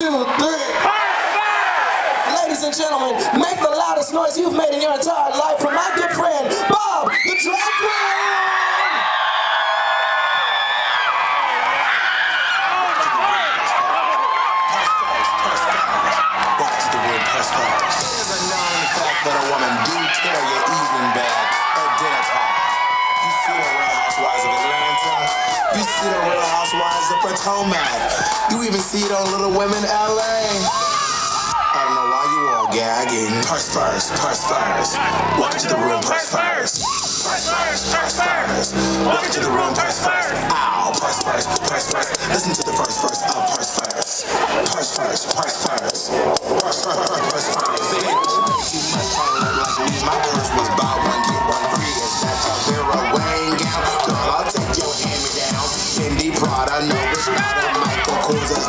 two. Ladies and gentlemen, make the loudest noise you've made in your entire life for my good friend, Bob the Drag Queen! There's a known fact that a woman do tear your Potomac. You even see it on Little Women LA. I don't know why you all gagging. Purse first, purse first. Walk into the room, purse first. Purse first, purse first. Walk into the room, purse first. Ow, purse first, purse first. Listen to the first verse of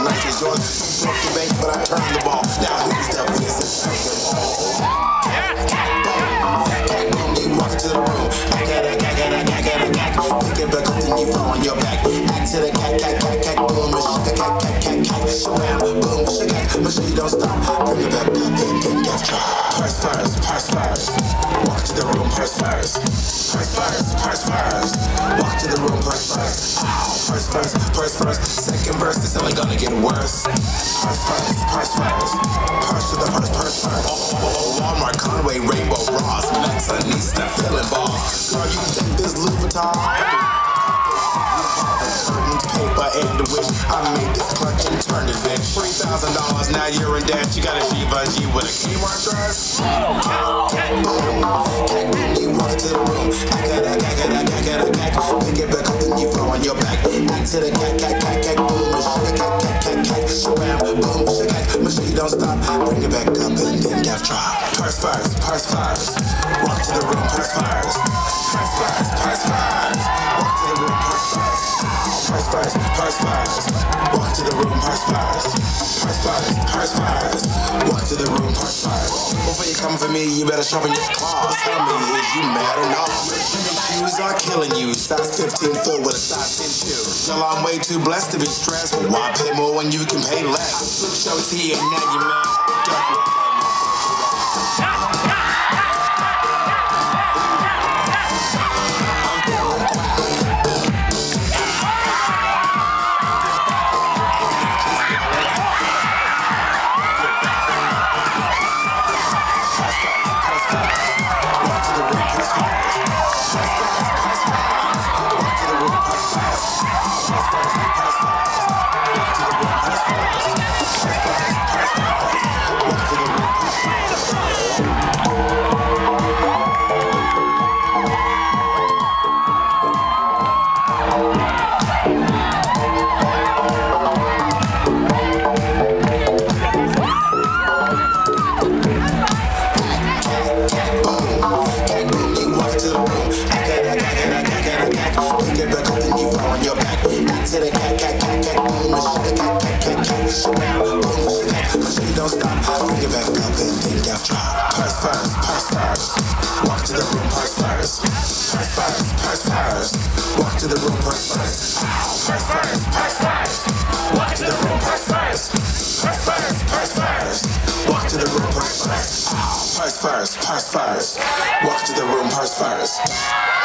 Yours. You broke the bank, but I turned the ball. Now who's the business? First. Purse first, first. Walk to the room, purse first. Ow, purse first, purse first. Second verse, it's only gonna get worse. Purse first, purse first. Purse to the purse, purse first. Oh, oh, oh, oh, Walmart, Conway, Rainbow, Ross, Lexa, Nista, boss. Girl, you think this Louis Vuitton? Paper, and the wish. I made this clutch and turned it in. Three thousand dollars, now you're in debt. You got a Givenchy with a Kmart dress. A cat. It back up, then you fall on your back. Act to the cat, cat, cat, cat, boom, shake cat, cat, cat, cat. Shabam, boom, shake sure you don't stop. Bring it back up, and then gaff drop. Purse first, purse first. Walk to the room, purse first. Purse first. Walk to the room, purse first. Purse first, purse first. Walk to the room, purse first. Before you come for me, you better sharpen your claws. Tell me, is you mad or not? Shoes are killing you. Size 15 foot with a size 10 shoe. Girl, I'm way too blessed to be stressed. Why pay more when you can pay less? Look, show T and now you mad. Don't stop, bring it back up and then gaff drop. Purse first, purse first. Walk to the room, purse first. Purse first, purse first. Walk to the room, purse first. Purse first, purse first. Walk to the room, purse first. Purse first, purse first. Walk to the room, purse first. Purse first, purse first. Walk to the room, purse first.